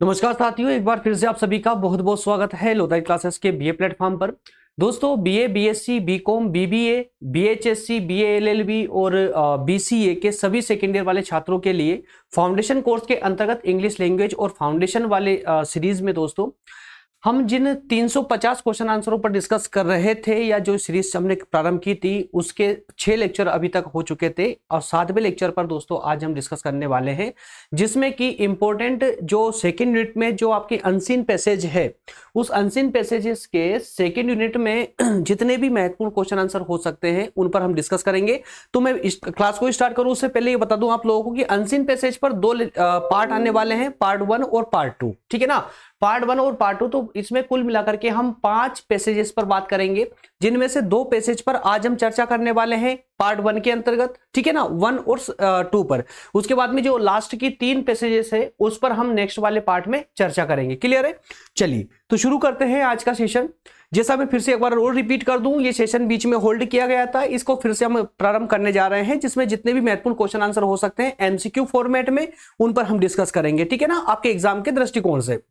नमस्कार साथियों, एक बार फिर से आप सभी का बहुत बहुत स्वागत है लोदाई क्लासेस के बीए प्लेटफॉर्म पर। दोस्तों बीए बीएससी बीकॉम बीबीए बीएचएससी बीएलएलबी और बीसीए के सभी सेकेंड ईयर वाले छात्रों के लिए फाउंडेशन कोर्स के अंतर्गत इंग्लिश लैंग्वेज और फाउंडेशन वाले सीरीज़ में दोस्तों हम जिन 350 क्वेश्चन आंसरों पर डिस्कस कर रहे थे या जो सीरीज़ हमने प्रारंभ की थी, उसके छह लेक्चर अभी तक हो चुके थे और सातवें लेक्चर पर दोस्तों आज हम डिस्कस करने वाले हैं, जिसमें कि इंपॉर्टेंट जो सेकेंड यूनिट में जो आपकी अनसीन पैसेज है, उस अनसीन पैसेजेस के सेकेंड यूनिट में जितने भी महत्वपूर्ण क्वेश्चन आंसर हो सकते हैं, उन पर हम डिस्कस करेंगे। तो मैं इस क्लास को स्टार्ट करूँ, उससे पहले ये बता दूँ आप लोगों को कि अनसीन पैसेज पर दो पार्ट आने वाले हैं पार्ट वन और पार्ट टू ठीक है ना? पार्ट वन और पार्ट टू तो इसमें कुल मिलाकर के हम पाँच पैसेजेस पर बात करेंगे, जिनमें से दो पैसेज पर आज हम चर्चा करने वाले हैं पार्ट वन के अंतर्गत, ठीक है ना? वन और टू पर। उसके बाद में जो लास्ट की तीन पैसेजेस है, उस पर हम नेक्स्ट वाले पार्ट में चर्चा करेंगे। क्लियर है? चलिए तो शुरू करते हैं आज का सेशन जैसा मैं फिर से एक बार और रिपीट कर दूँ, ये सेशन बीच में होल्ड किया गया था। इसको फिर से हम प्रारंभ करने जा रहे हैं, जिसमें जितने भी महत्वपूर्ण क्वेश्चन आंसर हो सकते हैं एमसीक्यू फॉर्मेट में, उन पर हम डिस्कस करेंगे। ठीक है ना? आपके एग्ज़ाम के दृष्टिकोण से।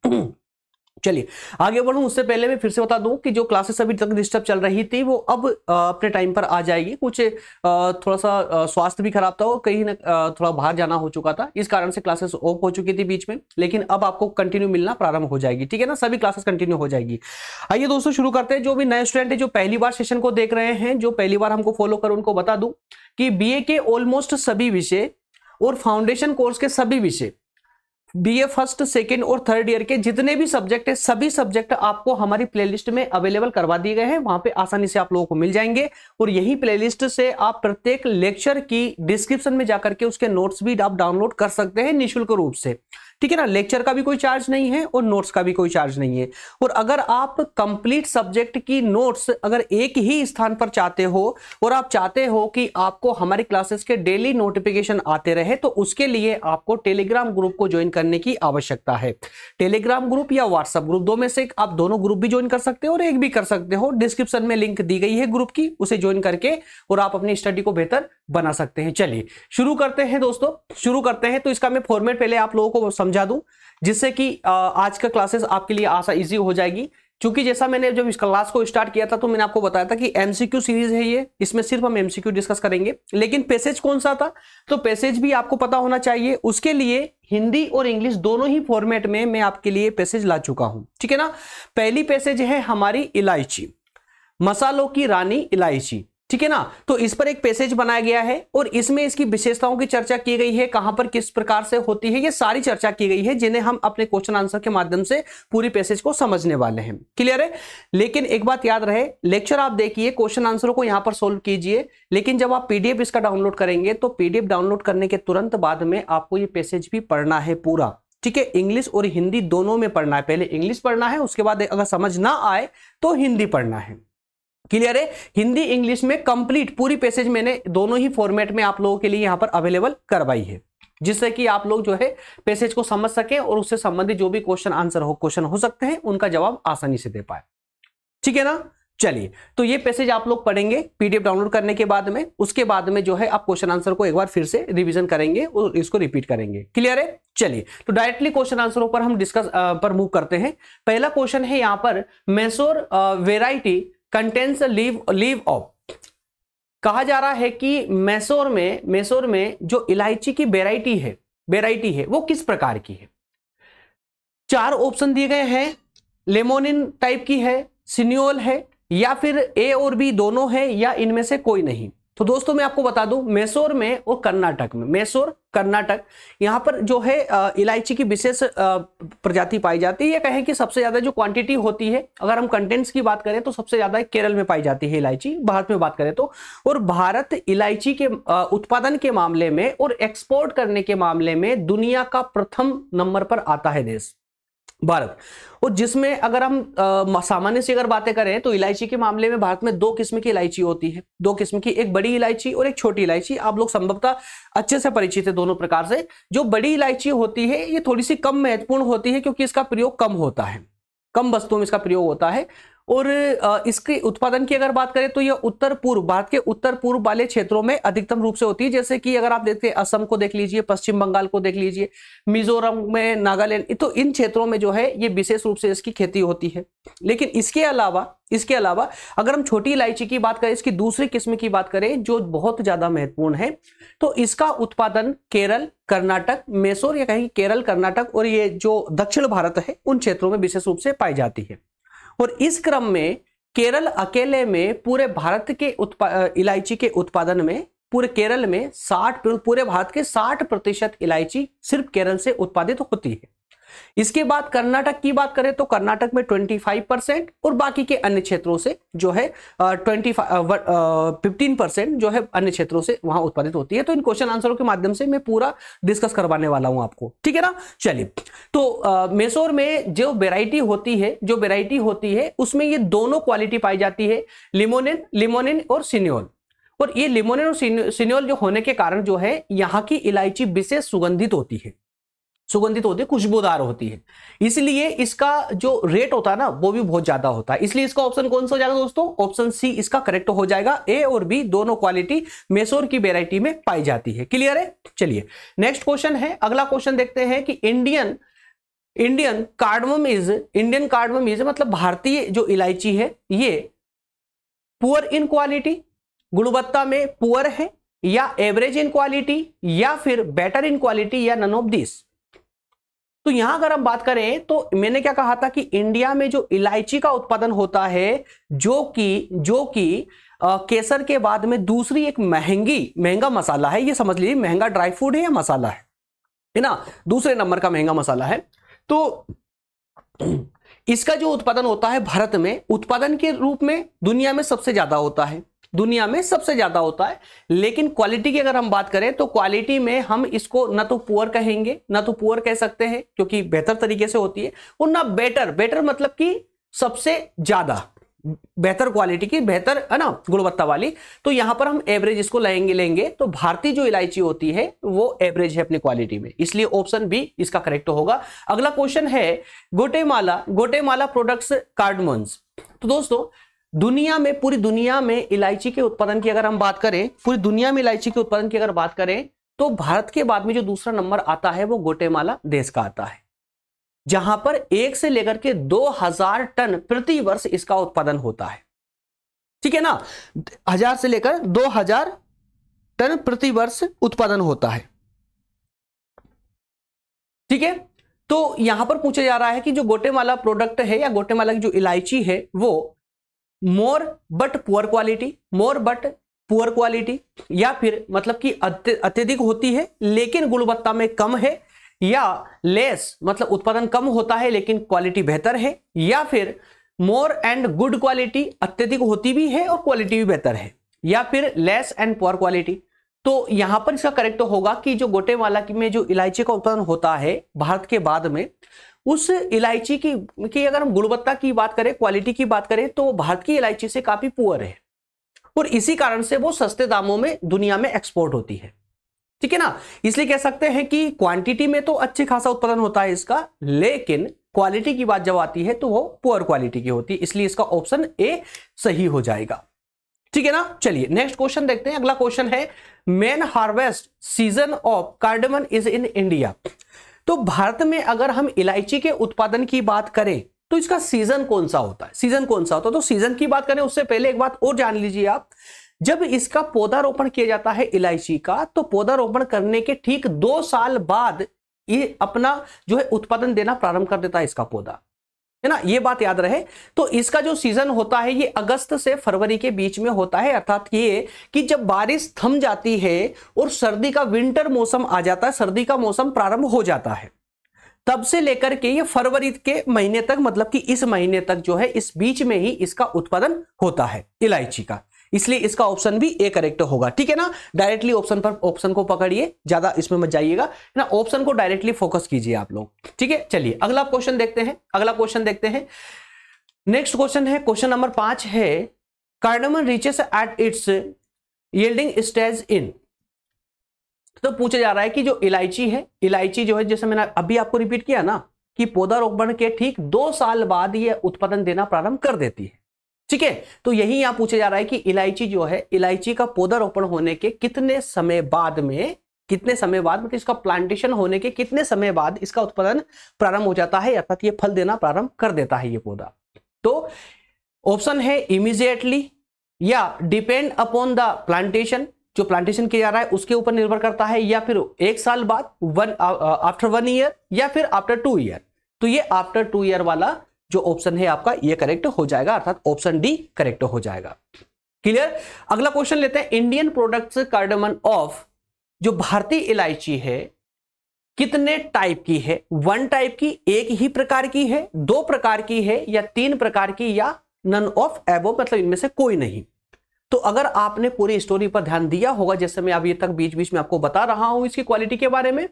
चलिए, आगे बढ़ूं, उससे पहले मैं फिर से बता दूँ कि जो क्लासेस अभी तक डिस्टर्ब चल रही थी, वो अब अपने टाइम पर आ जाएगी। कुछ थोड़ा सा स्वास्थ्य भी खराब था और कहीं ना थोड़ा बाहर जाना हो चुका था, इस कारण से क्लासेस ऑफ़ हो चुकी थी बीच में, लेकिन अब आपको कंटिन्यू मिलना प्रारंभ हो जाएगी, ठीक है ना? सभी क्लासेस कंटिन्यू हो जाएगी। आइए दोस्तों, शुरू करते हैं। जो भी नए स्टूडेंट है, जो पहली बार सेशन को देख रहे हैं, जो पहली बार हमको फॉलो कर, उनको बता दूँ कि बी के ऑलमोस्ट सभी विषय और फाउंडेशन कोर्स के सभी विषय बीए फ़र्स्ट, सेकेंड और थर्ड ईयर के जितने भी सब्जेक्ट है, सभी सब्जेक्ट आपको हमारी प्लेलिस्ट में अवेलेबल करवा दिए गए हैं। वहाँ पे आसानी से आप लोगों को मिल जाएँगे और यही प्लेलिस्ट से आप प्रत्येक लेक्चर की डिस्क्रिप्शन में जाकर के उसके नोट्स भी आप डाउनलोड कर सकते हैं निःशुल्क रूप से। ठीक है ना लेक्चर का भी कोई चार्ज नहीं है और नोट्स का भी कोई चार्ज नहीं है। और अगर आप कंप्लीट सब्जेक्ट की नोट्स अगर एक ही स्थान पर चाहते हो और आप चाहते हो कि आपको हमारी क्लासेस के डेली नोटिफिकेशन आते रहे तो उसके लिए आपको टेलीग्राम ग्रुप को ज्वाइन करने की आवश्यकता है। टेलीग्राम ग्रुप या व्हाट्सएप ग्रुप दो में से आप दोनों ग्रुप भी ज्वाइन कर सकते हो और एक भी कर सकते हो। डिस्क्रिप्शन में लिंक दी गई है ग्रुप की, उसे ज्वाइन करके और आप अपनी स्टडी को बेहतर बना सकते हैं। चलिए, शुरू करते हैं दोस्तों, शुरू करते हैं। तो इसका मैं फॉर्मेट पहले आप लोगों को समझा दूँ, जिससे कि आज का क्लासेस आपके लिए आशा इजी हो जाएगी। क्योंकि जैसा मैंने जब इस क्लास को स्टार्ट किया था तो मैंने आपको बताया था कि एमसीक्यू सीरीज़ है ये, इसमें सिर्फ़ हम एमसीक्यू डिस्कस करेंगे। लेकिन पैसेज कौन सा था? तो पैसेज भी आपको पता होना चाहिए। उसके लिए हिंदी और इंग्लिश दोनों ही फॉर्मेट में मैं आपके लिए पैसेज ला चुका हूँ। ठीक है ना? पहली पैसेज है हमारी इलायची, मसालों की रानी इलायची। ठीक है ना? तो इस पर एक पैसेज बनाया गया है और इसमें इसकी विशेषताओं की चर्चा की गई है, कहाँ पर किस प्रकार से होती है, ये सारी चर्चा की गई है, जिन्हें हम अपने क्वेश्चन आंसर के माध्यम से पूरी पैसेज को समझने वाले हैं। क्लियर है? लेकिन एक बात याद रहे लेक्चर आप देखिए क्वेश्चन आंसरों को यहाँ पर सोल्व कीजिए, लेकिन जब आप पीडीएफ इसका डाउनलोड करेंगे तो पीडीएफ डाउनलोड करने के तुरंत बाद में आपको ये पैसेज भी पढ़ना है पूरा। ठीक है? इंग्लिश और हिंदी दोनों में पढ़ना है। पहले इंग्लिश पढ़ना है, उसके बाद अगर समझ ना आए तो हिंदी पढ़ना है। क्लियर है? हिंदी इंग्लिश में कंप्लीट पूरी पैसेज मैंने दोनों ही फॉर्मेट में आप लोगों के लिए यहाँ पर अवेलेबल करवाई है। जिससे कि आप लोग जो है पैसेज को समझ सके और उससे संबंधित जो भी क्वेश्चन आंसर हो क्वेश्चन हो सकते हैं, उनका जवाब आसानी से दे पाए। ठीक है ना? चलिए तो ये पैसेज आप लोग पढ़ेंगे पीडीएफ डाउनलोड करने के बाद में, उसके बाद में जो है आप क्वेश्चन आंसर को एक बार फिर से रिवीजन करेंगे और इसको रिपीट करेंगे। क्लियर है? चलिए तो डायरेक्टली क्वेश्चन आंसरों पर हम डिस्कस पर मूव करते हैं। पहला क्वेश्चन है यहाँ पर Mysore variety contains leave leave of कहा जा रहा है कि मैसोर में मैसोर में जो इलायची की वेराइटी है वेराइटी है, वो किस प्रकार की है? चार ऑप्शन दिए गए हैं। लेमोनिन टाइप की है सिन्योल है, या फिर ए और बी दोनों है, या इनमें से कोई नहीं। तो दोस्तों, मैं आपको बता दूँ, मैसोर में और कर्नाटक में, मैसूर कर्नाटक। यहाँ पर जो है इलायची की विशेष प्रजाति पाई जाती है। या कहें कि सबसे ज़्यादा जो क्वांटिटी होती है, अगर हम कंटेंट्स की बात करें तो सबसे ज़्यादा केरल में पाई जाती है इलायची। भारत में बात करें तो। और भारत इलायची के उत्पादन के मामले में और एक्सपोर्ट करने के मामले में दुनिया का प्रथम नंबर पर आता है देश। भारत। और जिसमें अगर हम सामान्य से अगर बातें करें तो इलायची के मामले में भारत में दो किस्म की इलायची होती है। दो किस्म की, एक बड़ी इलायची और एक छोटी इलायची। आप लोग संभवतः अच्छे से परिचित है दोनों प्रकार से। जो बड़ी इलायची होती है, ये थोड़ी सी कम महत्वपूर्ण होती है, क्योंकि इसका प्रयोग कम होता है। कम वस्तुओं में इसका प्रयोग होता है। और इसके उत्पादन की अगर बात करें तो यह उत्तर पूर्व, भारत के उत्तर पूर्व वाले क्षेत्रों में अधिकतम रूप से होती है। जैसे कि अगर आप देखते हैं, असम को देख लीजिए, पश्चिम बंगाल को देख लीजिए, मिजोरम में, नागालैंड तो इन क्षेत्रों में जो है, ये विशेष रूप से इसकी खेती होती है। लेकिन इसके अलावा इसके अलावा अगर हम छोटी इलायची की बात करें, इसकी दूसरी किस्म की बात करें, जो बहुत ज़्यादा महत्वपूर्ण है तो इसका उत्पादन केरल, कर्नाटक, मेसोर या कहीं केरल, कर्नाटक और ये जो दक्षिण भारत है, उन क्षेत्रों में विशेष रूप से पाई जाती है। और इस क्रम में केरल अकेले में पूरे भारत के इलायची के उत्पादन में, पूरे केरल में 60 पूरे भारत के 60 प्रतिशत इलायची सिर्फ़ केरल से उत्पादित होती है। इसके बाद कर्नाटक की बात करें तो कर्नाटक में 25 परसेंट और बाकी के अन्य क्षेत्रों से जो है ट्वेंटी फिफ्टीन परसेंट जो है अन्य क्षेत्रों से वहाँ उत्पादित होती है। तो इन क्वेश्चन आंसरों के माध्यम से मैं पूरा डिस्कस करवाने वाला हूँ आपको। ठीक है ना? चलिए। तो मेसोर में जो वेराइटी होती है, जो वेराइटी होती है, उसमें ये दोनों क्वालिटी पाई जाती है लिमोनिन लिमोनिन और सिनियोल और ये लिमोनिन और सिनियोल जो होने के कारण जो है, यहाँ की इलायची विशेष सुगंधित होती है। सुगंधित होती है, खुशबूदार होती है। इसलिए इसका जो रेट होता है ना, वो भी बहुत ज़्यादा होता है। इसलिए इसका ऑप्शन कौन सा हो जाएगा दोस्तों? ऑप्शन सी इसका करेक्ट हो जाएगा। ए और बी दोनों क्वालिटी मेसोर की वेराइटी में पाई जाती है। क्लियर है? चलिए नेक्स्ट क्वेश्चन है। अगला क्वेश्चन देखते हैं कि Indian Indian cardamom is Indian cardamom is मतलब भारतीय जो इलायची है, ये पुअर इन क्वालिटी गुणवत्ता में पुअर है या एवरेज इन क्वालिटी या फिर बेटर इन क्वालिटी या नन ऑफ़ दिस तो यहाँ अगर हम बात करें तो मैंने क्या कहा था कि इंडिया में जो इलायची का उत्पादन होता है, जो कि जो कि केसर के बाद में दूसरी एक महँगी, महँगा मसाला है, ये समझ लीजिए, महँगा ड्राई फ्रूट है या मसाला है है ना? दूसरे नंबर का महँगा मसाला है। तो इसका जो उत्पादन होता है भारत में, उत्पादन के रूप में दुनिया में सबसे ज़्यादा होता है। दुनिया में सबसे ज़्यादा होता है। लेकिन क्वालिटी की अगर हम बात करें तो क्वालिटी में हम इसको न तो पुअर कहेंगे, न तो पुअर कह सकते हैं, क्योंकि बेहतर तरीके से होती है, और ना बेटर बेटर मतलब कि सबसे ज़्यादा, बेहतर क्वालिटी की, बेहतर, है ना, गुणवत्ता वाली। तो यहाँ पर हम एवरेज इसको लेंगे लेंगे तो भारतीय जो इलायची होती है, वो एवरेज है अपनी क्वालिटी में। इसलिए ऑप्शन बी इसका करेक्ट होगा। अगला क्वेश्चन है, गोटेमाला गोटेमाला प्रोडक्ट्स कार्डमोन्स तो दोस्तों दुनिया में, पूरी दुनिया में इलायची के उत्पादन की अगर हम बात करें, पूरी दुनिया में इलायची के उत्पादन की अगर बात करें तो भारत के बाद में जो दूसरा नंबर आता है, वो गोटेमाला देश का आता है, जहाँ पर एक से लेकर के दो हज़ार टन प्रति वर्ष इसका उत्पादन होता है। ठीक है ना? हज़ार से लेकर दो हज़ार टन प्रति वर्ष उत्पादन होता है। ठीक है? तो यहाँ पर पूछा जा रहा है कि जो गोटेमाला प्रोडक्ट है या गोटेमाला की जो इलायची है, वो more but poor quality, more but poor quality, या फिर मतलब कि अत्यधिक होती है, लेकिन गुणवत्ता में कम है, या लेस मतलब उत्पादन कम होता है, लेकिन क्वालिटी बेहतर है, या फिर मोर एंड गुड क्वालिटी अत्यधिक होती भी है और क्वालिटी भी बेहतर है, या फिर लेस एंड पुअर क्वालिटी तो यहाँ पर इसका करेक्ट होगा कि जो गोटेवाला में जो इलायची का उत्पादन होता है, भारत के बाद में उस इलायची की की अगर हम गुणवत्ता की बात करें क्वालिटी की बात करें तो भारत की इलायची से काफ़ी पुअर है। और इसी कारण से वो सस्ते दामों में दुनिया में एक्सपोर्ट होती है। ठीक है ना? इसलिए कह सकते हैं कि क्वांटिटी में तो अच्छे खासा उत्पादन होता है इसका, लेकिन क्वालिटी की बात जब आती है तो वो पुअर क्वालिटी की होती है। इसलिए इसका ऑप्शन ए सही हो जाएगा। ठीक है ना? चलिए नेक्स्ट क्वेश्चन देखते हैं। अगला क्वेश्चन है main harvest season of cardamom is in India तो भारत में अगर हम इलायची के उत्पादन की बात करें तो इसका सीज़न कौन सा होता है? सीज़न कौन सा होता है? तो सीज़न की बात करें, उससे पहले एक बात और जान लीजिए आप। जब इसका पौधारोपण किया जाता है इलायची का तो पौधारोपण करने के ठीक दो साल बाद ये अपना जो है उत्पादन देना प्रारंभ कर देता है इसका पौधा। है ना? ये बात याद रहे। तो इसका जो सीज़न होता है, ये अगस्त से फरवरी के बीच में होता है। अर्थात ये कि जब बारिश थम जाती है और सर्दी का विंटर मौसम आ जाता है, सर्दी का मौसम प्रारंभ हो जाता है। तब से लेकर के ये फरवरी के महीने तक मतलब कि इस महीने तक जो है, इस बीच में ही इसका उत्पादन होता है, इलायची का। इसलिए इसका ऑप्शन भी ए करेक्ट होगा। ठीक है ना? डायरेक्टली ऑप्शन पर ऑप्शन को पकड़िए, ज़्यादा इसमें मत जाइएगा। ना ऑप्शन को डायरेक्टली फोकस कीजिए आप लोग। ठीक है? चलिए, अगला क्वेश्चन देखते हैं। अगला क्वेश्चन देखते हैं। नेक्स्ट क्वेश्चन है क्वेश्चन नंबर पाँच है cardamom reaches at its yielding stage in तो पूछा जा रहा है कि जो इलायची है, इलायची जो है, जैसे मैंने अभी आपको रिपीट किया ना, कि पौधा रोपण के ठीक दो साल बाद यह उत्पादन देना प्रारंभ कर देती है। ठीक है? तो यही यहाँ पूछा जा रहा है कि इलायची जो है, इलायची का पौधा रोपण होने के कितने समय बाद में, कितने समय बाद मतलब इसका प्लांटेशन होने के कितने समय बाद इसका उत्पादन प्रारंभ हो जाता है? अर्थात ये फल देना प्रारंभ कर देता है ये पौधा। तो ऑप्शन है इमीजिएटली या डिपेंड अपॉन द प्लांटेशन जो प्लांटेशन किया जा रहा है, उसके ऊपर निर्भर करता है या फिर एक साल बाद वन आफ्टर वन ईयर या फिर आफ्टर टू ईयर तो ये आफ्टर टू ईयर वाला जो ऑप्शन है आपका, ये करेक्ट हो जाएगा, अर्थात ऑप्शन डी करेक्ट हो जाएगा। क्लियर अगला क्वेश्चन लेते हैं इंडियन प्रोडक्ट्स कार्डमन ऑफ़ जो भारतीय इलायची है, कितने टाइप की है? वन टाइप की, एक ही प्रकार की है, दो प्रकार की है, या तीन प्रकार की, या नन ऑफ़ एबो मतलब इनमें से कोई नहीं। तो अगर आपने पूरी स्टोरी पर ध्यान दिया होगा, जैसे मैं अभी तक बीच बीच में आपको बता रहा हूँ इसकी क्वालिटी के बारे में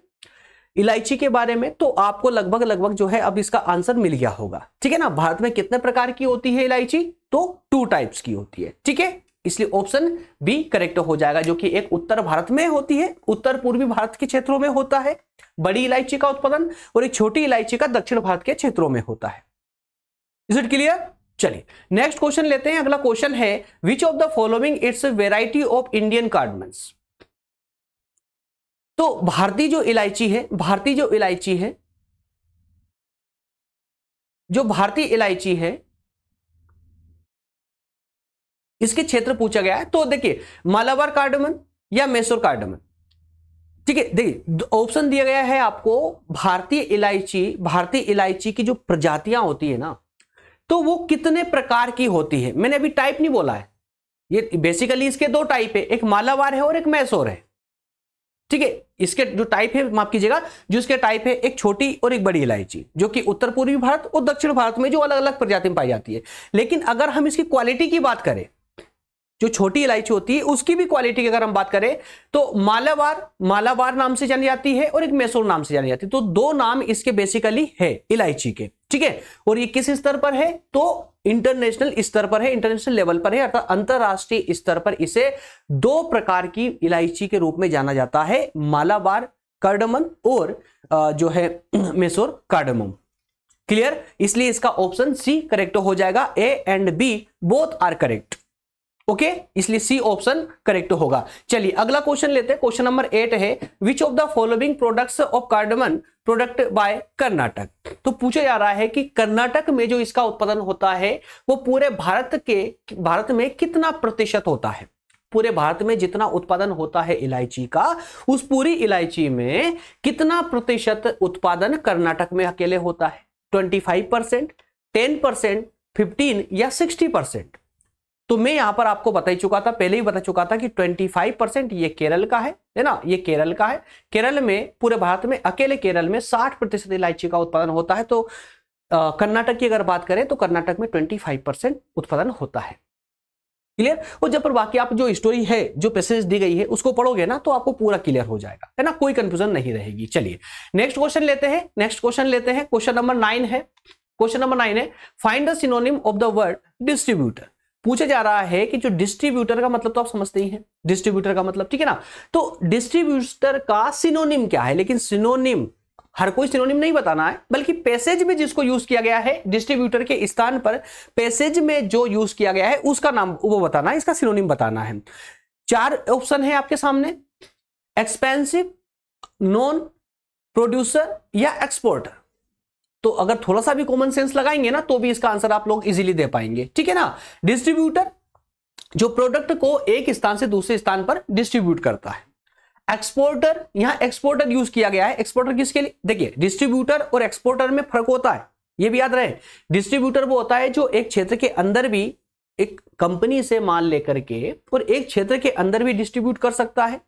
इलायची के बारे में तो आपको लगभग लगभग जो है अब इसका आंसर मिल गया होगा। ठीक है ना? भारत में कितने प्रकार की होती है इलायची? तो टू टाइप्स की होती है। ठीक है? इसलिए ऑप्शन बी करेक्ट हो जाएगा, जो कि एक उत्तर भारत में होती है, उत्तर पूर्वी भारत के क्षेत्रों में होता है, बड़ी इलायची का उत्पादन और एक छोटी इलायची का दक्षिण भारत के क्षेत्रों में होता है। इज़ इट क्लियर चलिए नेक्स्ट क्वेश्चन लेते हैं। अगला क्वेश्चन है which of the following its variety of Indian cardamoms तो भारतीय जो इलायची है, भारतीय जो इलायची है, जो भारतीय इलायची है, इसके क्षेत्र पूछा गया है। तो देखिए, मालाबार कार्डमन या मैसूर कार्डमन। ठीक है, देखिए ऑप्शन दिया गया है आपको, भारतीय इलायची भारतीय इलायची की जो प्रजातियाँ होती है ना तो वो कितने प्रकार की होती है? मैंने अभी टाइप नहीं बोला है। ये बेसिकली इसके दो टाइप है, एक मालावार है और एक मैसोर है। ठीक है, इसके जो टाइप है, माफ़ कीजिएगा, जो इसके टाइप है, एक छोटी और एक बड़ी इलायची, जो कि उत्तर पूर्वी भारत और दक्षिण भारत में जो अलग अलग प्रजाति में पाई जाती है। लेकिन अगर हम इसकी क्वालिटी की बात करें, जो छोटी इलायची होती है, उसकी भी क्वालिटी की अगर हम बात करें तो मालावार मालावार नाम से जानी जाती है और एक मैसूर नाम से जानी जाती है। तो दो नाम इसके बेसिकली है, इलायची के, ठीक है? और ये किस स्तर पर है? तो इंटरनेशनल स्तर पर है, इंटरनेशनल लेवल पर है, अर्थात अंतरराष्ट्रीय स्तर पर इसे दो प्रकार की इलायची के रूप में जाना जाता है, मालाबार कार्डमन और जो है, मेसोर कार्डमम। क्लियर? इसलिए इसका ऑप्शन सी करेक्ट हो जाएगा, A and B, both are correct. Okay okay? इसलिए सी ऑप्शन करेक्ट होगा। चलिए, अगला क्वेश्चन लेते हैं। क्वेश्चन नंबर एट है which of the following products of cardamom product by Karnataka तो पूछा जा रहा है कि कर्नाटक में जो इसका उत्पादन होता है, वो पूरे भारत के, भारत में कितना प्रतिशत होता है? पूरे भारत में जितना उत्पादन होता है इलायची का, उस पूरी इलायची में कितना प्रतिशत उत्पादन कर्नाटक में अकेले होता है? Twenty five percent ten percent fifteen या सिक्सटी परसेंट तो मैं यहाँ पर आपको बता ही चुका था, पहले ही बता चुका था कि 25 परसेंट ये केरल का है है ना? ये केरल का है। केरल में, पूरे भारत में, अकेले केरल में 60 प्रतिशत इलायची का उत्पादन होता है। तो कर्नाटक की अगर बात करें तो कर्नाटक में 25 परसेंट उत्पादन होता है। क्लियर? और जब पर बाकी आप जो स्टोरी है, जो पैसेज दी गई है, उसको पढ़ोगे ना तो आपको पूरा क्लियर हो जाएगा। है ना? कोई कंफ्यूजन नहीं रहेगी। चलिए नेक्स्ट क्वेश्चन लेते हैं। नेक्स्ट क्वेश्चन लेते हैं। क्वेश्चन नंबर नाइन है। क्वेश्चन नंबर नाइन है। Find the synonym of the word distributor पूछा जा रहा है कि जो डिस्ट्रीब्यूटर का मतलब तो आप समझते ही हैं। डिस्ट्रीब्यूटर का मतलब ठीक है ना? तो डिस्ट्रीब्यूटर का सिनोनिम क्या है? लेकिन सिनोनिम, हर कोई सिनोनिम नहीं बताना है, बल्कि पैसेज में जिसको यूज़ किया गया है, डिस्ट्रीब्यूटर के स्थान पर पैसेज में जो यूज़ किया गया है, उसका नाम वो बताना है, इसका सिनोनिम बताना है। चार ऑप्शन है आपके सामने, एक्सपेंसिव, नॉन प्रोड्यूसर या एक्सपोर्टर। तो अगर थोड़ा सा भी कॉमन सेंस लगाएँगे ना तो भी इसका आंसर आप लोग इजीली दे पाएँगे। ठीक है ना? डिस्ट्रीब्यूटर जो प्रोडक्ट को एक स्थान से दूसरे स्थान पर डिस्ट्रीब्यूट करता है। एक्सपोर्टर यहाँ एक्सपोर्टर यूज़ किया गया है। एक्सपोर्टर किसके लिए? देखिए डिस्ट्रीब्यूटर और एक्सपोर्टर में फ़र्क होता है। यह भी याद रहे डिस्ट्रीब्यूटर वो होता है जो एक क्षेत्र के अंदर भी एक कंपनी से माल लेकर के और एक क्षेत्र के अंदर भी डिस्ट्रीब्यूट कर सकता है।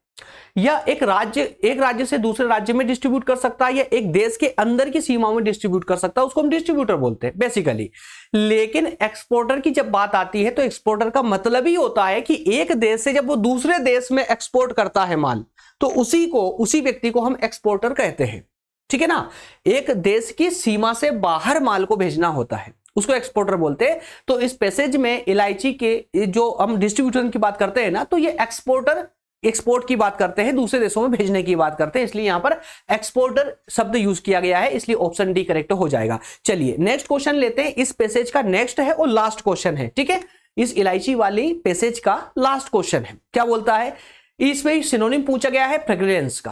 या एक राज्य एक राज्य से दूसरे राज्य में डिस्ट्रीब्यूट कर सकता है या एक देश के अंदर की सीमाओं में डिस्ट्रीब्यूट कर सकता है, उसको हम डिस्ट्रीब्यूटर बोलते हैं बेसिकली लेकिन एक्सपोर्टर की जब बात आती है तो एक्सपोर्टर का मतलब ही होता है कि एक देश से जब वो दूसरे देश में एक्सपोर्ट करता है माल तो उसी को, उसी व्यक्ति को हम एक्सपोर्टर कहते हैं। ठीक है ना? एक देश की सीमा से बाहर माल को भेजना होता है, उसको एक्सपोर्टर बोलते हैं। तो इस पैसेज में इलायची के, जो हम डिस्ट्रीब्यूटर की बात करते हैं ना तो ये एक्सपोर्टर एक्सपोर्ट की बात करते हैं, दूसरे देशों में भेजने की बात करते हैं, इसलिए यहाँ पर एक्सपोर्टर शब्द यूज़ किया गया है, इसलिए ऑप्शन डी करेक्ट हो जाएगा। चलिए नेक्स्ट क्वेश्चन लेते हैं। इस पैसेज का नेक्स्ट है और लास्ट क्वेश्चन है, ठीक है? इस इलायची वाली पैसेज का लास्ट क्वेश्चन है। क्या बोलता है? इसमें सिनोनिम पूछा गया है फ्रेग्रेंस का।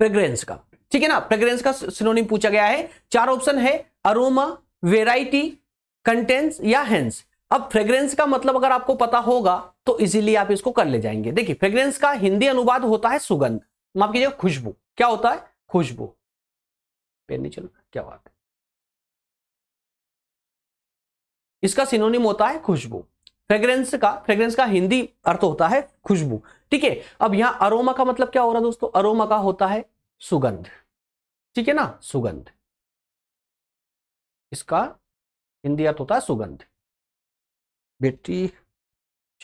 फ्रेग्रेंस का, ठीक है ना? फ्रेग्रेंस का सिनोनिम पूछा गया है। चार ऑप्शन है अरोमा वेराइटी कंटेंस या हेंस अब फ्रेग्रेंस का मतलब अगर आपको पता होगा तो इजीली आप इसको कर ले जाएँगे। देखिए फ्रेग्रेंस का हिंदी अनुवाद होता है सुगंध। माफ़ कीजिएगा, खुशबू। क्या होता है? खुशबू। पेन नहीं चल क्या बात है? इसका सिनोनिम होता है खुशबू। फ्रेग्रेंस का फ्रेग्रेंस का हिंदी अर्थ होता है खुशबू। ठीक है, अब यहाँ अरोमा का मतलब क्या हो रहा है दोस्तों? अरोमा का होता है सुगंध। ठीक है ना? सुगंध। इसका हिंदी अर्थ होता है सुगंध। बेटी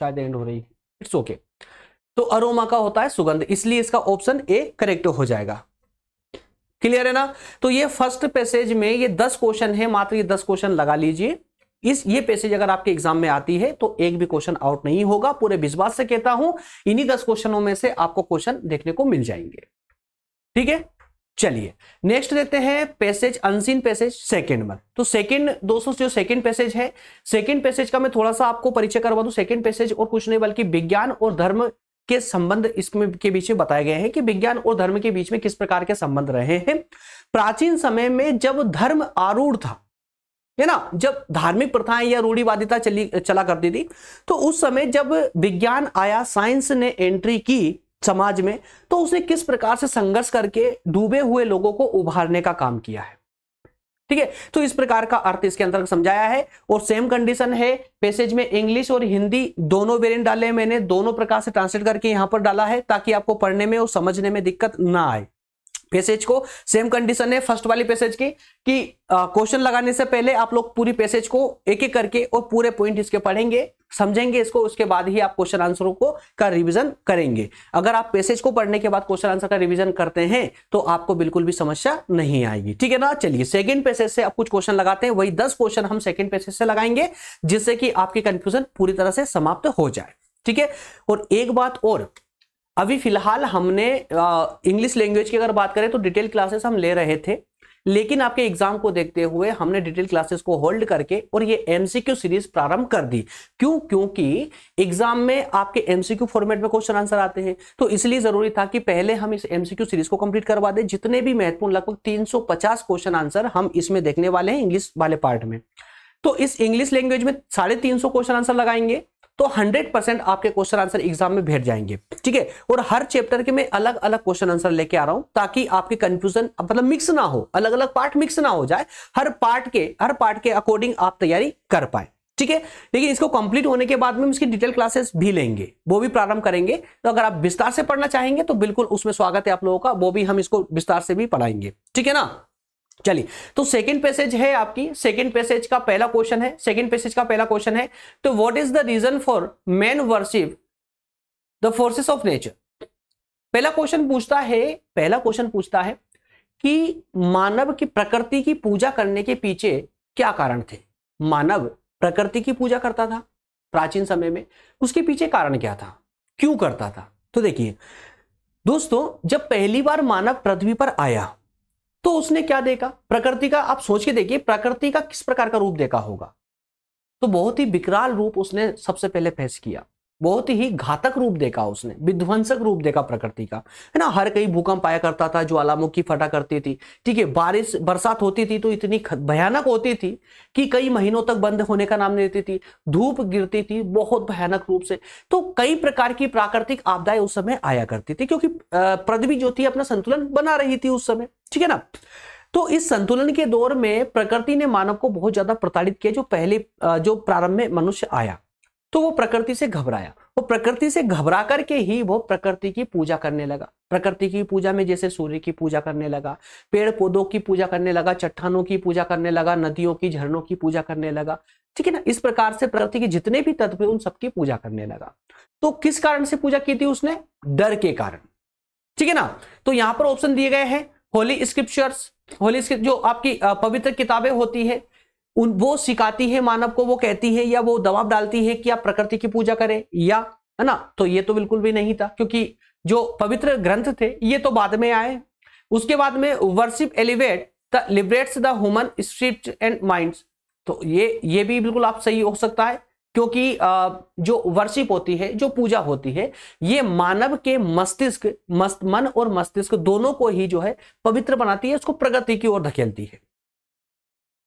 शायद एंड हो रही इट्स ओके तो अरोमा का होता है सुगंध, इसलिए इसका ऑप्शन ए करेक्ट हो जाएगा। क्लियर है ना? तो ये फ़र्स्ट पैसेज में ये दस क्वेश्चन है, मात्र ये दस क्वेश्चन लगा लीजिए। इस, ये पैसेज अगर आपके एग्ज़ाम में आती है तो एक भी क्वेश्चन आउट नहीं होगा। पूरे विश्वास से कहता हूँ, इन्हीं दस क्वेश्चनों में से आपको क्वेश्चन देखने को मिल जाएँगे। ठीक है? चलिए नेक्स्ट देखते हैं पैसेज अनसीन पैसेज सेकंड में तो सेकंड दोस्तों, जो सेकंड पैसेज है सेकंड पैसेज का मैं थोड़ा सा आपको परिचय करवा दूँ। सेकंड पैसेज और कुछ नहीं, बल्कि विज्ञान और धर्म के संबंध इसमें, के बीच में बताए गए हैं कि विज्ञान और धर्म के बीच में किस प्रकार के संबंध रहे हैं। प्राचीन समय में जब धर्म आरूढ़ था, है ना? जब धार्मिक प्रथाएँ या रूढ़ीवादिता चली, चला करती थी तो उस समय जब विज्ञान आया साइंस ने एंट्री की समाज में तो उसने किस प्रकार से संघर्ष करके डूबे हुए लोगों को उभारने का काम किया है? ठीक है तो इस प्रकार का अर्थ इसके अंतर्गत समझाया है और सेम कंडीशन है पैसेज में इंग्लिश और हिंदी दोनों वेरिएंट डाले हैं मैंने, दोनों प्रकार से ट्रांसलेट करके यहाँ पर डाला है ताकि आपको पढ़ने में और समझने में दिक्कत ना आए। पैसेज को सेम कंडीशन है फ़र्स्ट वाली पैसेज की, कि क्वेश्चन लगाने से पहले आप लोग पूरी पैसेज को एक एक करके और पूरे पॉइंट इसके पढ़ेंगे। समझेंगे इसको, उसके बाद ही आप क्वेश्चन आंसरों को का रिवीजन करेंगे। अगर आप पैसेज को पढ़ने के बाद क्वेश्चन आंसर का रिवीजन करते हैं तो आपको बिल्कुल भी समस्या नहीं आएगी। ठीक है ना? चलिए सेकंड पैसेज से आप कुछ क्वेश्चन लगाते हैं। वही दस क्वेश्चन हम सेकंड पैसेज से लगाएँगे, जिससे कि आपकी कंफ्यूजन पूरी तरह से समाप्त हो जाए। ठीक है? और एक बात और, अभी फ़िलहाल हमने इंग्लिश लैंग्वेज की अगर बात करें तो डिटेल क्लासेस हम ले रहे थे। लेकिन आपके एग्ज़ाम को देखते हुए हमने डिटेल क्लासेस को होल्ड करके और ये एमसीक्यू सीरीज़ प्रारंभ कर दी। क्यों? क्योंकि एग्ज़ाम में आपके एमसीक्यू फॉर्मेट में क्वेश्चन आंसर आते हैं। तो इसलिए ज़रूरी था कि पहले हम इस एमसीक्यू सीरीज़ को कंप्लीट करवा दें। जितने भी महत्वपूर्ण, लगभग 350 क्वेश्चन आंसर हम इसमें देखने वाले हैं इंग्लिश वाले पार्ट में। तो इस इंग्लिश लैंग्वेज में साढ़े तीन सौ क्वेश्चन आंसर लगाएँगे। तो 100 परसेंट आपके क्वेश्चन आंसर एग्ज़ाम में भेट जाएँगे। ठीक है? और हर चैप्टर के मैं अलग अलग क्वेश्चन आंसर लेके आ रहा हूँ ताकि आपकी कंफ्यूजन मतलब मिक्स ना हो अलग अलग पार्ट मिक्स ना हो जाए, हर पार्ट के, हर पार्ट के अकॉर्डिंग आप तैयारी कर पाए। ठीक है? लेकिन इसको कंप्लीट होने के बाद में इसकी डिटेल क्लासेस भी लेंगे, वो भी प्रारंभ करेंगे। तो अगर आप विस्तार से पढ़ना चाहेंगे तो बिल्कुल उसमें स्वागत है आप लोगों का, वो भी हम इसको विस्तार से भी पढ़ाएँगे। ठीक है ना? चलिए तो सेकंड पैसेज है आपकी सेकंड पैसेज का पहला क्वेश्चन है सेकंड पैसेज का पहला क्वेश्चन है तो what is the reason for man worship the forces of nature पहला क्वेश्चन पूछता है, पहला क्वेश्चन पूछता है कि मानव की प्रकृति की पूजा करने के पीछे क्या कारण थे? मानव प्रकृति की पूजा करता था प्राचीन समय में, उसके पीछे कारण क्या था? क्यों करता था? तो देखिए, दोस्तों, जब पहली बार मानव पृथ्वी पर आया तो उसने क्या देखा? प्रकृति का, आप सोच के देखिए, प्रकृति का किस प्रकार का रूप देखा होगा? तो बहुत ही विकराल रूप उसने सबसे पहले फेस किया। बहुत ही घातक रूप देखा उसने, विध्वंसक रूप देखा प्रकृति का। है ना, हर कहीं भूकंप आया करता था ज्वालामुखी फटा करती थी। ठीक है, बारिश, बरसात होती थी तो इतनी भयानक होती थी कि कई महीनों तक बंद होने का नाम लेती थी। धूप गिरती थी बहुत भयानक रूप से। तो कई प्रकार की प्राकृतिक आपदाएँ उस समय आया करती थी, क्योंकि पृथ्वी जो थी अपना संतुलन बना रही थी उस समय। ठीक है ना? तो इस संतुलन के दौर में प्रकृति ने मानव को बहुत ज़्यादा प्रताड़ित किया, जो पहले जो प्रारंभ में मनुष्य आया। तो वो प्रकृति से घबराया। वो प्रकृति से घबरा करके ही वो प्रकृति की पूजा करने लगा। प्रकृति की पूजा में जैसे सूर्य की पूजा करने लगा पेड़ पौधों की पूजा करने लगा, चट्टानों की पूजा करने लगा, नदियों की, झरनों की पूजा करने लगा, ठीक है ना? इस प्रकार से प्रकृति के जितने भी तत्व उन सबकी पूजा करने लगा। तो किस कारण से पूजा की थी उसने? डर के कारण, ठीक है ना? तो यहाँ पर ऑप्शन दिए गए हैं होली स्क्रिप्चर्स होली जो आपकी पवित्र किताबें होती है उन, वो सिखाती है मानव को, वो कहती है या वो दबाव डालती है कि आप प्रकृति की पूजा करें, या, है ना? तो ये तो बिल्कुल भी नहीं था, क्योंकि जो पवित्र ग्रंथ थे, ये तो बाद में आए। उसके बाद में worship elevate the liberates the human spirit and minds तो ये ये भी बिल्कुल आप सही हो सकता है, क्योंकि जो वर्शिप होती है, जो पूजा होती है, ये मानव के मस्तिष्क, मस्त, मन और मस्तिष्क दोनों को ही जो है पवित्र बनाती है, उसको प्रगति की ओर धकेलती है।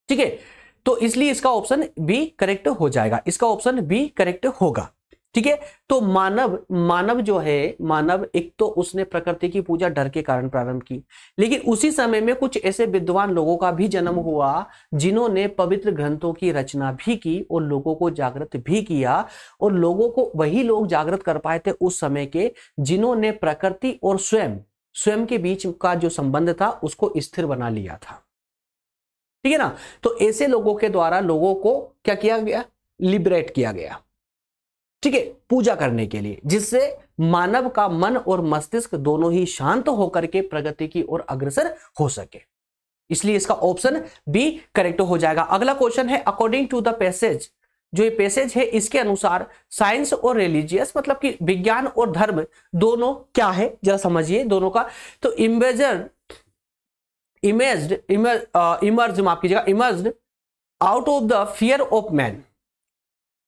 ठीक है? तो इसलिए इसका ऑप्शन बी करेक्ट हो जाएगा। इसका ऑप्शन बी करेक्ट होगा। ठीक है? तो मानव मानव जो है, मानव एक तो उसने प्रकृति की पूजा डर के कारण प्रारंभ की। लेकिन उसी समय में कुछ ऐसे विद्वान लोगों का भी जन्म हुआ, जिन्होंने पवित्र ग्रंथों की रचना भी की और लोगों को जागृत भी किया और लोगों को वही लोग जागृत कर पाए थे उस समय के, जिन्होंने प्रकृति और स्वयं स्वयं के बीच का जो संबंध था, उसको स्थिर बना लिया था। ठीक है ना? तो ऐसे लोगों के द्वारा लोगों को क्या किया गया? लिबरेट किया गया। ठीक है? पूजा करने के लिए, जिससे मानव का मन और मस्तिष्क दोनों ही शांत होकर के प्रगति की ओर अग्रसर हो सके। इसलिए इसका ऑप्शन बी करेक्ट हो जाएगा। अगला क्वेश्चन है अकॉर्डिंग टू द पैसेज जो ये पैसेज है, इसके अनुसार साइंस और रिलीजियस मतलब कि विज्ञान और धर्म, दोनों क्या है? जरा समझिए दोनों का। तो इमेजर इमेज इमर्ज माफ़ कीजिएगा emerge out of the fear of man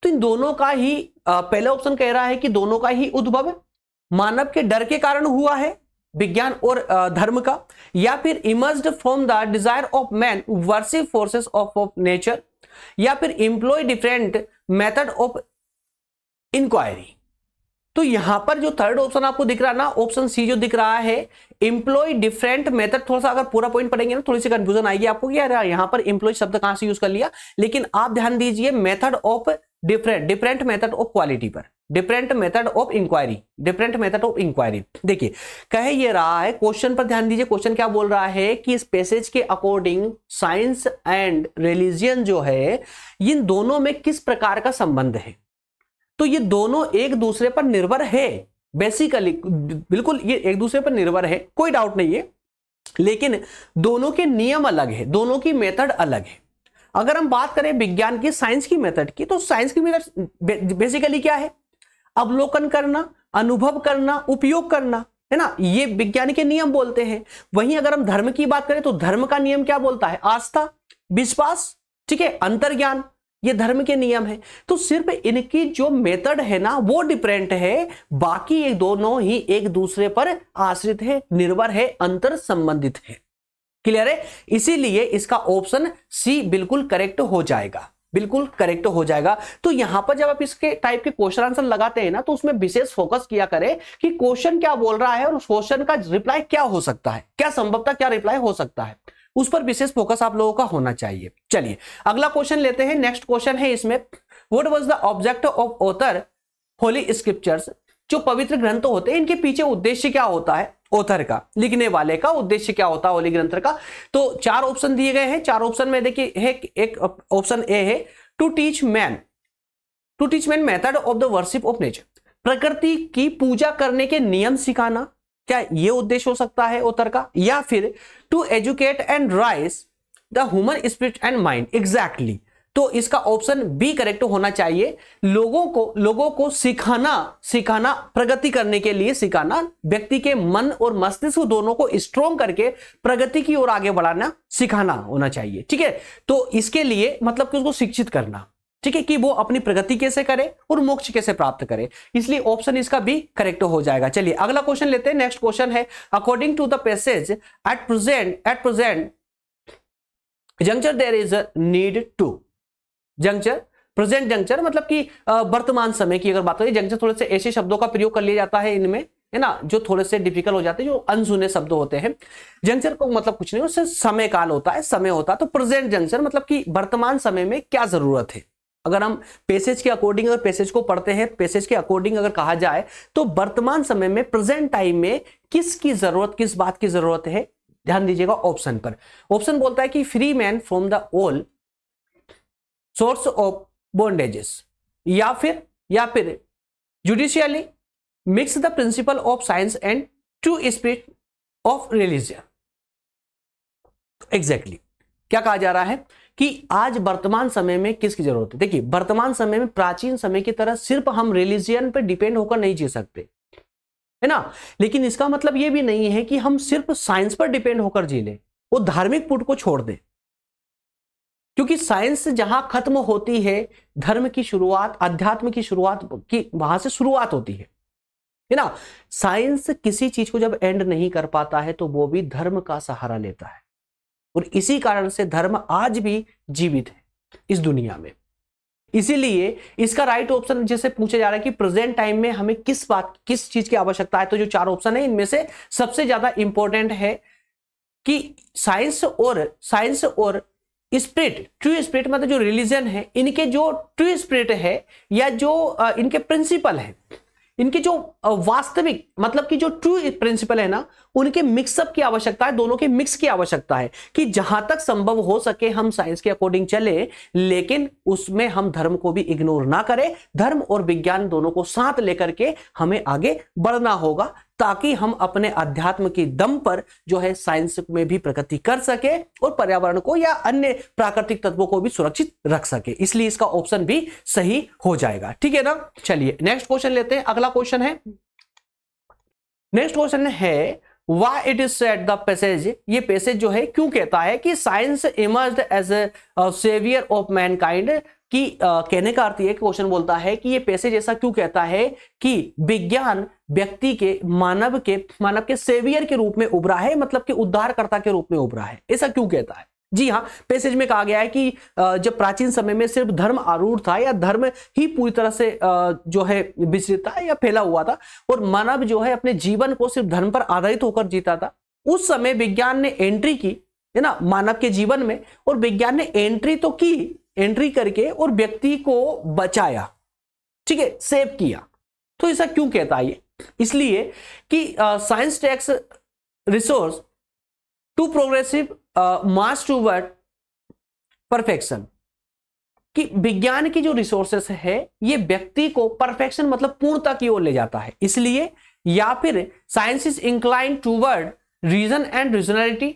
तो इन दोनों का ही पहला ऑप्शन कह रहा है कि दोनों का ही उद्भव मानव के डर के कारण हुआ है, विज्ञान और धर्म का, या फिर emerge from the desire of man worship forces of of nature या फिर employ different method of inquiry तो यहाँ पर जो थर्ड ऑप्शन आपको दिख रहा है ना ऑप्शन सी जो दिख रहा है इंप्लॉय डिफरेंट मेथड थोड़ा सा अगर पूरा पॉइंट पढ़ेंगे ना, थोड़ी सी कंफ्यूजन आएगी आपको क्या यहाँ पर इंप्लॉय शब्द कहाँ से यूज़ कर लिया? लेकिन आप ध्यान दीजिए method of different different method of quality पर। Different method of inquiry different method of inquiry देखिए, कहे ये रहा है क्वेश्चन पर ध्यान दीजिए क्वेश्चन क्या बोल रहा है कि इस पैसेज के अकॉर्डिंग साइंस एंड रिलीजियन जो है, इन दोनों में किस प्रकार का संबंध है? तो ये दोनों एक दूसरे पर निर्भर है। बेसिकली बिल्कुल ये एक दूसरे पर निर्भर है, कोई डाउट नहीं है। लेकिन दोनों के नियम अलग है, दोनों की मेथड अलग है। अगर हम बात करें विज्ञान की साइंस की मेथड की तो साइंस की मेथड बेसिकली क्या है? अवलोकन करना, अनुभव करना, उपयोग करना, है ना? ये विज्ञान के नियम बोलते हैं। वहीं अगर हम धर्म की बात करें तो धर्म का नियम क्या बोलता है? आस्था, विश्वास, ठीक है? अंतर्ज्ञान। ये धर्म के नियम है। तो सिर्फ़ इनकी जो मेथड है ना, वो डिफरेंट है। बाकी ये दोनों ही एक दूसरे पर आश्रित है, निर्भर है, अंतर संबंधित है। क्लियर है? इसीलिए इसका ऑप्शन सी बिल्कुल करेक्ट हो जाएगा। बिल्कुल करेक्ट हो जाएगा। तो यहाँ पर जब आप इसके टाइप के क्वेश्चन आंसर लगाते हैं ना तो उसमें विशेष फोकस किया करें कि क्वेश्चन क्या बोल रहा है और उस क्वेश्चन का रिप्लाई क्या हो सकता है? क्या संभवता क्या रिप्लाई हो सकता है? उस पर विशेष फोकस आप लोगों का होना चाहिए। चलिए, अगला क्वेश्चन लेते हैं। नेक्स्ट क्वेश्चन है इसमें। What was the object of author holy scriptures जो पवित्र ग्रंथ होते हैं, इनके पीछे उद्देश्य क्या होता है? ऑथर का, लिखने वाले का उद्देश्य क्या होता है? होली ग्रंथ का। तो चार ऑप्शन दिए गए हैं। चार ऑप्शन में देखिए एक ऑप्शन ए है to teach man to teach man method of the worship of nature प्रकृति की पूजा करने के नियम सिखाना क्या ये उद्देश्य हो सकता है उत्तर का? या फिर to educate and rise the human spirit and mind exactly तो इसका ऑप्शन बी करेक्ट होना चाहिए। लोगों को लोगों को सिखाना सिखाना, प्रगति करने के लिए सिखाना, व्यक्ति के मन और मस्तिष्क दोनों को स्ट्रोंग करके प्रगति की ओर आगे बढ़ाना सिखाना होना चाहिए। ठीक है? तो इसके लिए मतलब कि उसको शिक्षित करना। ठीक है कि वो अपनी प्रगति कैसे करे और मोक्ष कैसे प्राप्त करे। इसलिए ऑप्शन इसका भी करेक्ट हो जाएगा। चलिए, अगला क्वेश्चन लेते हैं। नेक्स्ट क्वेश्चन है according to the passage at present at present juncture there is need to juncture present juncture मतलब कि वर्तमान समय की अगर बात करें जंक्चर थोड़े से ऐसे शब्दों का प्रयोग कर लिया जाता है इनमें, है ना, जो थोड़े से डिफ़िकल्ट हो जाते हैं, जो अनसुने शब्द होते हैं। जंक्चर को मतलब कुछ नहीं, उससे समय काल होता है, समय होता है। तो प्रेजेंट जंक्चर मतलब कि वर्तमान समय में क्या ज़रूरत है? अगर हम पेसेज के अकॉर्डिंग अगर पेसेज को पढ़ते हैं पेसेज के अकॉर्डिंग अगर कहा जाए तो वर्तमान समय में प्रेजेंट टाइम में किसकी ज़रूरत, किस बात की ज़रूरत है? ध्यान दीजिएगा ऑप्शन पर। ऑप्शन बोलता है कि free man from the all source of bondages या फिर या फिर judicially mix the principle of science and to spirit of religion exactly क्या कहा जा रहा है? कि आज वर्तमान समय में किसकी ज़रूरत है? देखिए, वर्तमान समय में प्राचीन समय की तरह सिर्फ़ हम रिलीजियन पर डिपेंड होकर नहीं जी सकते। है ना? लेकिन इसका मतलब यह भी नहीं है कि हम सिर्फ़ साइंस पर डिपेंड होकर जी ले। वो धार्मिक पुट को छोड़ दें। क्योंकि साइंस जहाँ खत्म होती है, धर्म की शुरुआत, अध्यात्म की शुरुआत की, वहाँ से शुरुआत होती है। है ना? साइंस किसी चीज़ को जब एंड नहीं कर पाता है तो वो भी धर्म का सहारा लेता है। और इसी कारण से धर्म आज भी जीवित है इस दुनिया में। इसीलिए इसका राइट ऑप्शन जैसे पूछा जा रहा है कि प्रेजेंट टाइम में हमें किस बात, किस चीज़ की आवश्यकता है? तो जो चार ऑप्शन है, इनमें से सबसे ज़्यादा इंपॉर्टेंट है कि साइंस और साइंस और स्पिरिट ट्रू स्पिरिट मतलब जो रिलीजन है, इनके जो ट्रू स्पिरिट है या जो इनके प्रिंसिपल है इनके जो वास्तविक मतलब कि जो ट्रू प्रिंसिपल है ना, उनके मिक्सअप की आवश्यकता है, दोनों के मिक्स की आवश्यकता है कि जहाँ तक संभव हो सके हम साइंस के अकॉर्डिंग चले, लेकिन उसमें हम धर्म को भी इग्नोर ना करें। धर्म और विज्ञान दोनों को साथ लेकर के हमें आगे बढ़ना होगा। ताकि हम अपने अध्यात्म के दम पर जो है साइंस में भी प्रगति कर सके और पर्यावरण को या अन्य प्राकृतिक तत्वों को भी सुरक्षित रख सके। इसलिए इसका ऑप्शन भी सही हो जाएगा। ठीक है ना? चलिए नेक्स्ट क्वेश्चन लेते हैं। अगला क्वेश्चन है। नेक्स्ट क्वेश्चन है what it is said the passage ये पैसेज जो है क्यों कहता है कि science emerge as a saviour of mankind कि आ, कहने का अर्थ ये क्वेश्चन बोलता है कि ये पैसेज ऐसा क्यों कहता है कि विज्ञान व्यक्ति के मानव के मानव के सेवियर के रूप में उभरा है मतलब कि उद्धारकर्ता के रूप में उभरा है। ऐसा क्यों कहता है? जी हाँ पैसेज में कहा गया है कि जब प्राचीन समय में सिर्फ़ धर्म आरूढ़ था या धर्म ही पूरी तरह से जो है विस्तृत था या फैला हुआ था और मानव जो है अपने जीवन को सिर्फ़ धर्म पर आधारित होकर जीता था, उस समय विज्ञान ने एंट्री की, है ना, मानव के जीवन में और विज्ञान ने एंट्री तो की एंट्री करके और व्यक्ति को बचाया, ठीक है सेव किया। तो ऐसा क्यों कहता है ये? इसलिए कि science takes resource to progressive mass toward perfection कि विज्ञान की जो रिसोर्सेस है, ये व्यक्ति को परफेक्शन मतलब पूर्णता की ओर ले जाता है। इसलिए या फिर science is incline toward reason and rationality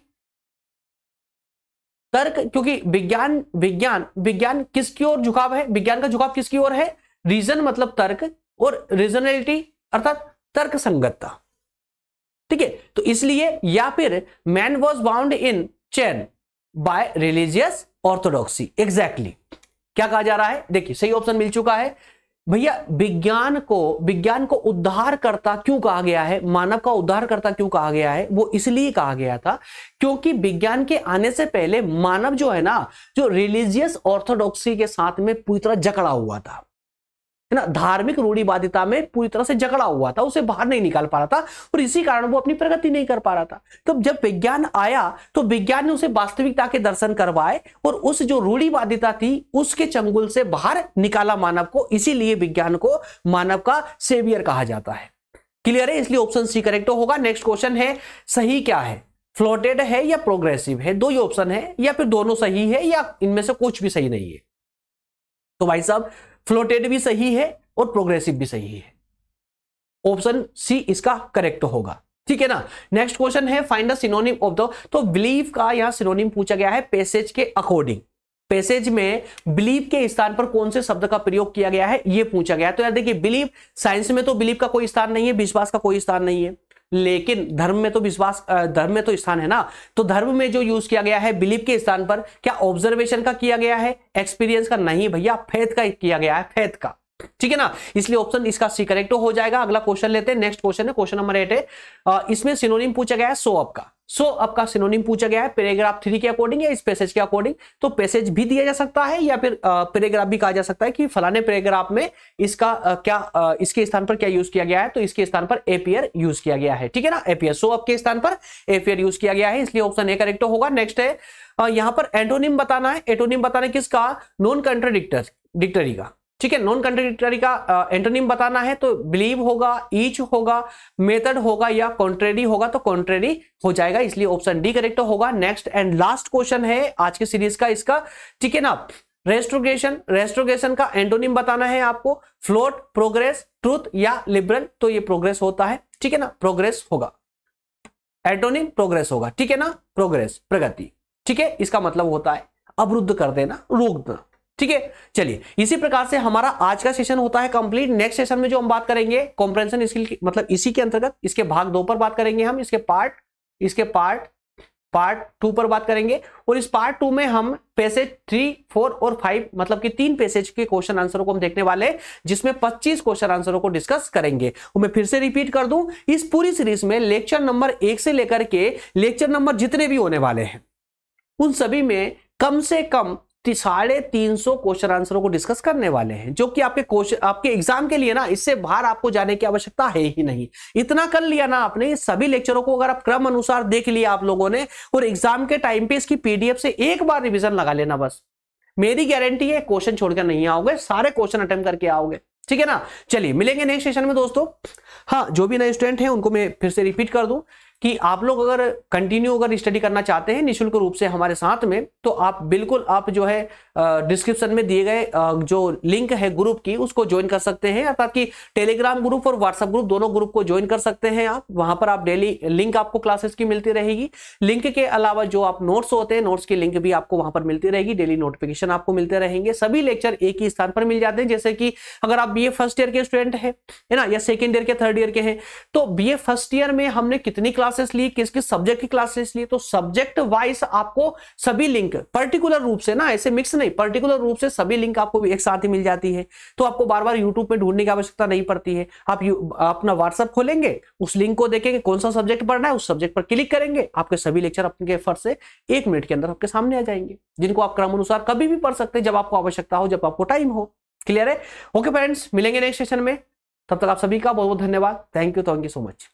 तर्क, क्योंकि विज्ञान विज्ञान विज्ञान किसकी ओर झुकाव है? विज्ञान का झुकाव किसकी ओर है? रीजन मतलब तर्क और रीजनलिटी अर्थात तर्क संगतता ठीक है? तो इसलिए या फिर man was bound in chain by religious orthodoxy exactly क्या कहा जा रहा है? देखिए, सही ऑप्शन मिल चुका है। भैया, विज्ञान को विज्ञान को उद्धार करता क्यों कहा गया है? मानव का उद्धार करता क्यों कहा गया है? वो इसलिए कहा गया था क्योंकि विज्ञान के आने से पहले मानव जो है ना, जो रिलीजियस ऑर्थोडॉक्सी के साथ में पूरी तरह जकड़ा हुआ था। है ना, धार्मिक रूढ़िवादिता में पूरी तरह से जकड़ा हुआ था, उसे बाहर नहीं निकाल पा रहा था और इसी कारण वो अपनी प्रगति नहीं कर पा रहा था। तो जब विज्ञान आया तो विज्ञान ने उसे वास्तविकता के दर्शन करवाए और उस जो रूढ़िवादिता थी, उसके चंगुल से बाहर निकाला मानव को, इसीलिए विज्ञान को मानव का सेवियर कहा जाता है। क्लियर है? इसलिए ऑप्शन सी करेक्ट होगा। नेक्स्ट क्वेश्चन है, सही क्या है? फ्लोटेड है या प्रोग्रेसिव है? दो ही ऑप्शन है या फिर दोनों सही है या इनमें से कुछ भी सही नहीं है? तो भाई साहब फ्लोटेड भी सही है और प्रोग्रेसिव भी सही है। ऑप्शन सी इसका करेक्ट होगा। ठीक है ना? नेक्स्ट क्वेश्चन है, find the synonym of the तो बिलीव का यहाँ सिनोनिम पूछा गया है पैसेज के अकॉर्डिंग। पैसेज में बिलीव के स्थान पर कौन से शब्द का प्रयोग किया गया है यह पूछा गया है। तो यार देखिए बिलीव साइंस में तो बिलीव का कोई स्थान नहीं है, विश्वास का कोई स्थान नहीं है। लेकिन धर्म में तो विश्वास धर्म में तो स्थान है ना? तो धर्म में जो यूज़ किया गया है बिलीव के स्थान पर, क्या ऑब्जर्वेशन का किया गया है? एक्सपीरियंस का नहीं भैया फेथ का किया गया है फेथ का। ठीक है ना? इसलिए ऑप्शन इसका सी करेक्ट हो जाएगा। अगला क्वेश्चन लेते हैं। नेक्स्ट क्वेश्चन है। क्वेश्चन नंबर एट है। इसमें सिनोनिम पूछा गया है सो अप का। सो so, आपका सिनोनिम पूछा गया है। पैराग्राफ थ्री के अकॉर्डिंग या इस पैसेज के अकॉर्डिंग तो पैसेज भी दिया जा सकता है या फिर पैराग्राफ भी कहा जा सकता है कि फलाने पैराग्राफ में इसका क्या इसके स्थान पर क्या यूज़ किया गया है? तो इसके स्थान पर एपीयर यूज़ किया गया है। ठीक है ना? एपीयर सो आपके स्थान पर एपीयर यूज़ किया गया है। इसलिए ऑप्शन ए करेक्ट होगा। नेक्स्ट है। यहाँ पर एंटोनिम बताना है। एंटोनिम बताना किसका? नॉन कंट्राडिक्टर डिक्टरी का। ठीक है नॉन कंट्रेडिक्टरी का एंटोनिम बताना है तो बिलीव होगा ईच होगा मेथड होगा या कॉन्ट्रेरी होगा तो कॉन्ट्रेरी हो जाएगा, इसलिए ऑप्शन डी करेक्ट होगा। नेक्स्ट एंड लास्ट क्वेश्चन है आज के सीरीज़ का इसका। ठीक है ना? रेस्ट्रोगेशन रेस्ट्रोगेशन का एंटोनिम बताना है आपको। फ्लोट प्रोग्रेस ट्रूथ या लिबरल तो ये प्रोग्रेस होता है। ठीक है ना? प्रोग्रेस होगा। एंटोनिम प्रोग्रेस होगा। ठीक है ना? प्रोग्रेस प्रगति। ठीक है? इसका मतलब होता है अवरुद्ध कर देना, रोक देना। ठीक है? चलिए, इसी प्रकार से हमारा आज का सेशन होता है कंप्लीट नेक्स्ट सेशन में जो हम बात करेंगे कॉम्प्रेंशन स्किल मतलब इसी के अंतर्गत, इसके भाग दो पर बात करेंगे हम, इसके पार्ट इसके पार्ट पार्ट टू पर बात करेंगे और इस पार्ट टू में हम पैसेज थ्री फोर और फाइव मतलब कि तीन पैसेज के क्वेश्चन आंसरों को हम देखने वाले जिसमें 25 क्वेश्चन आंसरों को डिस्कस करेंगे। और मैं फिर से रिपीट कर दूँ, इस पूरी सीरीज़ में लेक्चर नंबर एक से लेकर के लेक्चर नंबर जितने भी होने वाले हैं, उन सभी में कम से कम साढ़े तीन सौ क्वेश्चन आंसरों को डिस्कस करने वाले हैं, जो कि आपके क्वेश्चन आपके एग्ज़ाम के लिए ना, इससे बाहर आपको जाने की आवश्यकता है ही नहीं। इतना कर लिया ना आपने, सभी लेक्चरों को अगर आप क्रम अनुसार देख लिया आप लोगों ने, और एग्ज़ाम के टाइम पे इसकी पीडीएफ से एक बार रिविजन लगा लेना बस। मेरी गारंटी है क्वेश्चन छोड़कर नहीं आओगे, सारे क्वेश्चन अटेम्प्ट करके आओगे। ठीक है ना? चलिए, मिलेंगे नेक्स्ट सेशन में दोस्तों। हाँ जो भी नए स्टूडेंट हैं, उनको मैं फिर से रिपीट कर दूँ। कि आप लोग अगर कंटिन्यू अगर स्टडी करना चाहते हैं निशुल्क रूप से हमारे साथ में तो आप बिल्कुल आप जो है डिस्क्रिप्शन में दिए गए जो लिंक है ग्रुप की, उसको ज्वाइन कर सकते हैं। अर्थात कि टेलीग्राम ग्रुप और व्हाट्सएप ग्रुप दोनों ग्रुप को ज्वाइन कर सकते हैं आप। वहाँ पर आप डेली लिंक आपको क्लासेस की मिलती रहेगी। लिंक के अलावा जो आप नोट्स होते हैं नोट्स की लिंक भी आपको वहाँ पर मिलती रहेगी। डेली नोटिफिकेशन आपको मिलते रहेंगे। सभी लेक्चर एक ही स्थान पर मिल जाते हैं। जैसे कि अगर आप बीए फ़र्स्ट ईयर के स्टूडेंट है ना, या सेकेंड ईयर के थर्ड ईयर के हैं तो बीए फ़र्स्ट ईयर में हमने कितनी क्लासेस ली किस किस सब्जेक्ट की क्लासेस ली तो सब्जेक्ट वाइज आपको सभी लिंक पर्टिकुलर रूप से ना, ऐसे मिक्स नहीं पर्टिकुलर रूप से सभी लिंक आपको एक साथ ही मिल जाती है। तो आपको बार बार यूट्यूब में ढूँढने की आवश्यकता नहीं पड़ती है। आप अपना व्हाट्सअप खोलेंगे, उस लिंक को देखेंगे, कौन सा सब्जेक्ट पढ़ना है, उस सब्जेक्ट पर क्लिक करेंगे, आपके सभी लेक्चर अपने फ़र्ज़ से एक मिनट के अंदर आपके सामने आ जाएँगे। जिनको आप क्रम अनुसार कभी भी पढ़ सकते हैं, जब आपको आवश्यकता हो, जब आपको टाइम हो। क्लियर है? ओके फ्रेंड्स मिलेंगे नेक्स्ट सेशन में। तब तक आप सभी का बहुत बहुत धन्यवाद। Thank you thank you so much